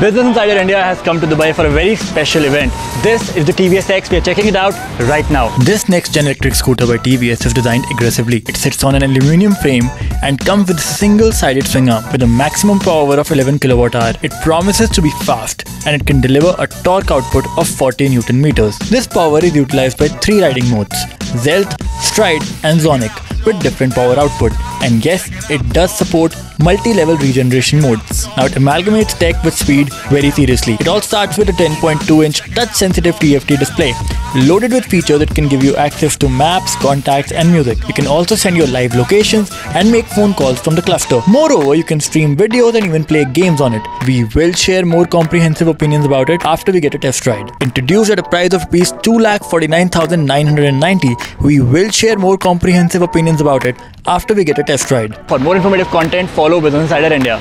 Business Insider India has come to Dubai for a very special event. This is the TVS X. We are checking it out right now. This next gen electric scooter by TVS is designed aggressively. It sits on an aluminium frame and comes with a single sided swing arm with a maximum power of 11 kilowatt hour. It promises to be fast and it can deliver a torque output of 40 newton meters. This power is utilized by three riding modes Stealth, Stride, and Xonic with different power output. And yes, it does support multi-level regeneration modes. Now it amalgamates tech with speed very seriously. It all starts with a 10.2 inch touch-sensitive TFT display, loaded with features that can give you access to maps, contacts and music. You can also send your live locations and make phone calls from the cluster. Moreover, you can stream videos and even play games on it. We will share more comprehensive opinions about it after we get a test ride. Introduced at a price of Rs 2,49,990, we will share more comprehensive opinions about it after we get a test ride. For more informative content, follow Business Insider India.